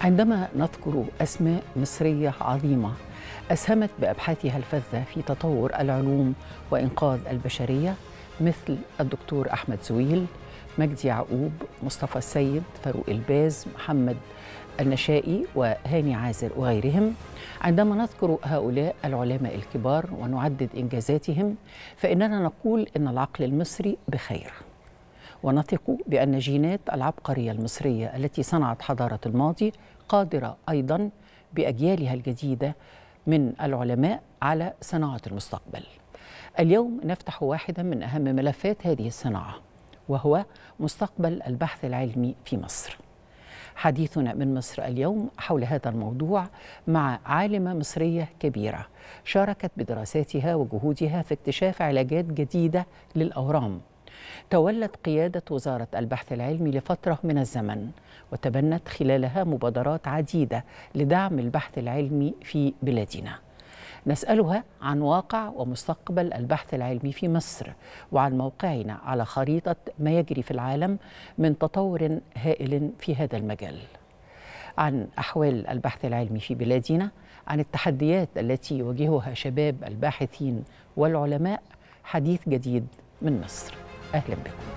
عندما نذكر أسماء مصرية عظيمة أسهمت بأبحاثها الفذة في تطور العلوم وإنقاذ البشرية مثل الدكتور أحمد زويل مجدي يعقوب مصطفى السيد فاروق الباز محمد النشائي وهاني عازر وغيرهم. عندما نذكر هؤلاء العلماء الكبار ونعدد إنجازاتهم فإننا نقول إن العقل المصري بخير. ونثق بأن جينات العبقرية المصرية التي صنعت حضارة الماضي قادرة أيضا بأجيالها الجديدة من العلماء على صناعة المستقبل. اليوم نفتح واحدا من أهم ملفات هذه الصناعة وهو مستقبل البحث العلمي في مصر. حديثنا من مصر اليوم حول هذا الموضوع مع عالمة مصرية كبيرة شاركت بدراساتها وجهودها في اكتشاف علاجات جديدة للأورام تولت قيادة وزارة البحث العلمي لفترة من الزمن وتبنت خلالها مبادرات عديدة لدعم البحث العلمي في بلادنا. نسألها عن واقع ومستقبل البحث العلمي في مصر وعن موقعنا على خريطة ما يجري في العالم من تطور هائل في هذا المجال. عن أحوال البحث العلمي في بلادنا عن التحديات التي يواجهها شباب الباحثين والعلماء حديث جديد من مصر. أهلا بكم.